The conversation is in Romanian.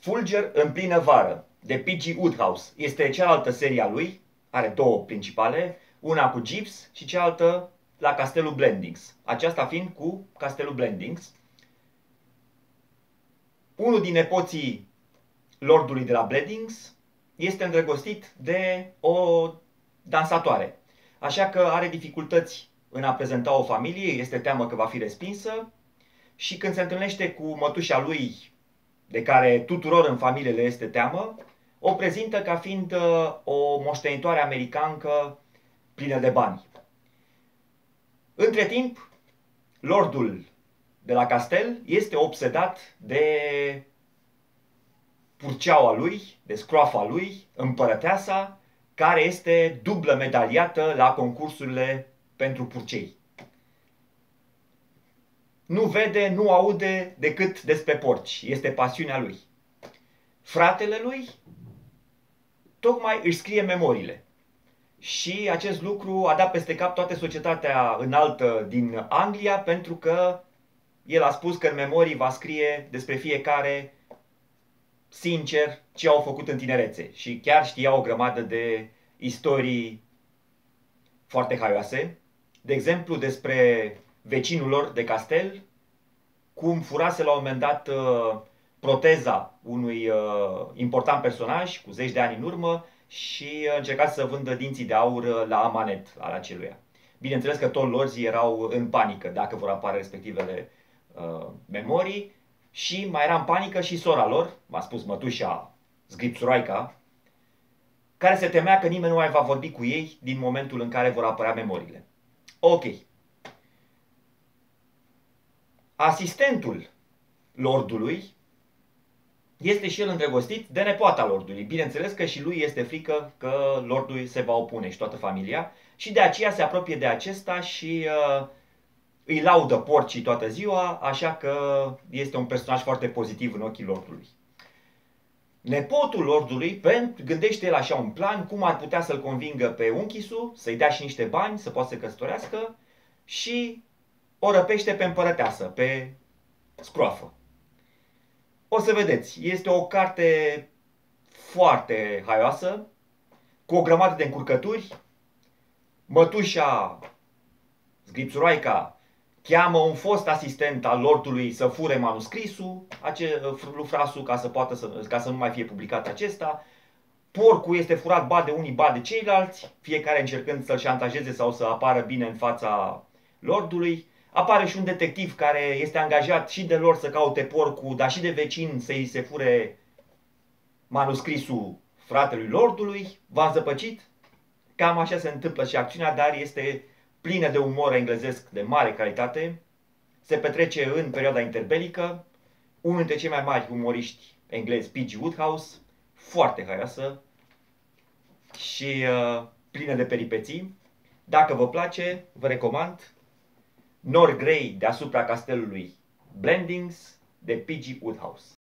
Fulger în plină vară, de P.G. Woodhouse. Este cealaltă serie a lui, are două principale, una cu Gibbs și cealaltă la Castelul Blendings. Aceasta fiind cu Castelul Blendings. Unul din nepoții lordului de la Blendings este îndrăgostit de o dansatoare. Așa că are dificultăți în a prezenta o familie, este teamă că va fi respinsă și când se întâlnește cu mătușa lui de care tuturor în familie le este teamă, o prezintă ca fiind uh, o moștenitoare americancă plină de bani. Între timp, lordul de la castel este obsedat de purceaua lui, de scroafa lui, împărăteasa, care este dublă medaliată la concursurile pentru purcei nu vede, nu aude decât despre porci. Este pasiunea lui. Fratele lui tocmai își scrie memoriile. Și acest lucru a dat peste cap toată societatea înaltă din Anglia pentru că el a spus că în memorii va scrie despre fiecare sincer ce au făcut în tinerețe. Și chiar știa o grămadă de istorii foarte haioase. De exemplu, despre vecinul lor de castel, cum furase la un moment dat uh, proteza unui uh, important personaj cu zeci de ani în urmă și încerca să vândă dinții de aur la amanet al aceluia. Bineînțeles că toți lorzii erau în panică dacă vor apare respectivele uh, memorii și mai era în panică și sora lor, m-a spus mătușa Zgripsuroica, care se temea că nimeni nu mai va vorbi cu ei din momentul în care vor apărea memoriile. Ok, asistentul lordului este și el îndrăgostit de nepoata lordului. Bineînțeles că și lui este frică că lordul se va opune și toată familia și de aceea se apropie de acesta și uh, îi laudă porcii toată ziua, așa că este un personaj foarte pozitiv în ochii lordului. Nepotul lordului gândește el așa un plan cum ar putea să-l convingă pe unchisul, să-i dea și niște bani, să poată să căsătorească și o răpește pe împărăteasă, pe scroafă. O să vedeți, este o carte foarte haioasă, cu o grămadă de încurcături. Mătușa Zgripsuroaica cheamă un fost asistent al lordului să fure manuscrisul, lui Frasu, ca să, poată să, ca să nu mai fie publicat acesta. Porcul este furat ba de unii, ba de ceilalți, fiecare încercând să-l șantajeze sau să apară bine în fața lordului. Apare și un detectiv care este angajat și de lor să caute porcul, dar și de vecin să-i se fure manuscrisul fratelui lordului. V-am zăpăcit? Cam așa se întâmplă și acțiunea, dar este plină de umor englezesc de mare calitate. Se petrece în perioada interbelică. Unul dintre cei mai mari umoriști englezi, P.G. Woodhouse, foarte haioasă și uh, plină de peripeții. Dacă vă place, vă recomand nori grei deasupra castelului Blendings de P.G. Woodhouse.